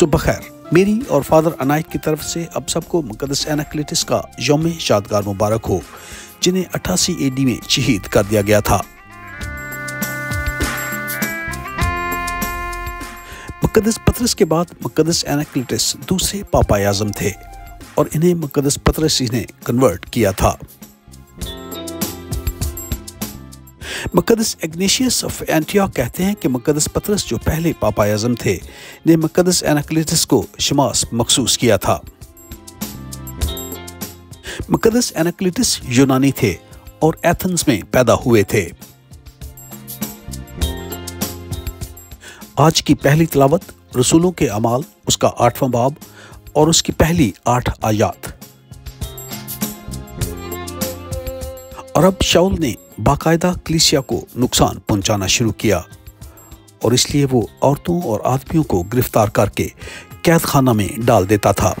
सुबह खैर मेरी और फादर अनायत की तरफ़ से अब सबको मुकदस एनाक्लिटिस का योम शादगार मुबारक हो, जिन्हें अट्ठासी एडी में शहीद कर दिया गया था। मुकदस पत्रस के बाद मुकदस एनाक्लिटिस दूसरे पापा आज़म थे और इन्हें मुकदस पत्रस ही ने कन्वर्ट किया था। मुकदस एग्नेशियस ऑफ़ एंटिया कहते हैं कि मुकदस पत्रस जो पहले पापा आज़म थे, ने मुकदस एनाक्लिटिस को शमास मखसूस किया था। मुकदस एनाक्लिटिस यूनानी थे और एथेंस में पैदा हुए थे। आज की पहली तलावत, रसूलों के अमाल, उसका आठवां बाब और उसकी पहली आठ आयात। और अब शाउल ने बाकायदा क्लिसिया को नुकसान पहुंचाना शुरू किया, और इसलिए वो औरतों और आदमियों को गिरफ़्तार करके कैद खाना में डाल देता था।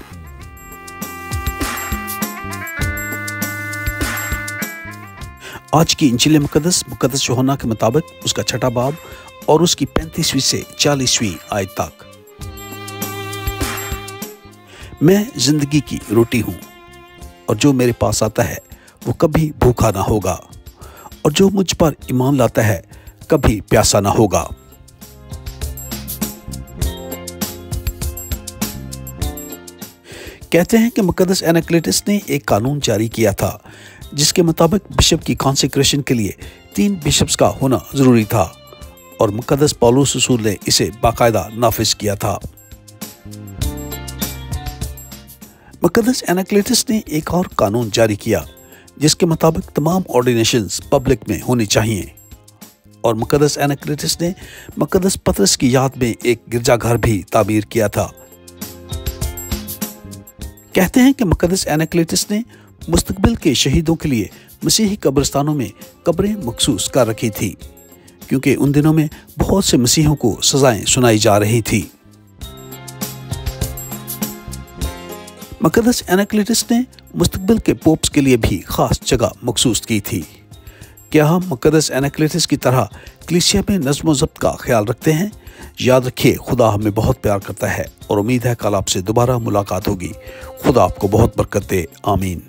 आज की इंजिल मुकदस मुकदस योहना के मुताबिक उसका छठा बाब और उसकी पैंतीसवीं से चालीसवीं आय तक। मैं ज़िंदगी की रोटी हूँ, और जो मेरे पास आता है वो कभी भूखा ना होगा। और जो मुझ पर ईमान लाता है, कभी प्यासा ना होगा। कहते हैं कि मुकदस एनाक्लेटिस ने एक कानून जारी किया था, जिसके मुताबिक बिशप की कॉन्सिक्रेशन के लिए तीन बिशप्स का होना ज़रूरी था, और मुकदस पॉलूस रसूल ने इसे बाकायदा नाफिज किया था। मुकदस एनाक्लेटिस ने एक और कानून जारी किया जिसके मुताबिक तमाम ऑर्डिनेशन पब्लिक में होनी चाहिए। और मुकदस एनाक्रेटिस ने मुकदस पत्रस की याद में एक गिरजाघर भी तामीर किया था। कहते हैं कि मुकदस एनाक्लेटिस ने मुस्तबिल के शहीदों के लिए मसीही कब्रस्तानों में कब्रें मखसूस कर रखी थी, क्योंकि उन दिनों में बहुत से मसीहों को सजाएँ सुनाई जा रही थी। मकदस एनाकलिटिस ने मुस्तबिल के पोप्स के लिए भी ख़ास जगह मखसूस की थी। क्या हम मकदस एनाक्लिटिस की तरह क्लिसिया में नज्म जब्त का ख्याल रखते हैं? याद रखिए, खुदा हमें बहुत प्यार करता है और उम्मीद है कल आपसे दोबारा मुलाकात होगी। खुदा आपको बहुत बरकत दे। आमीन।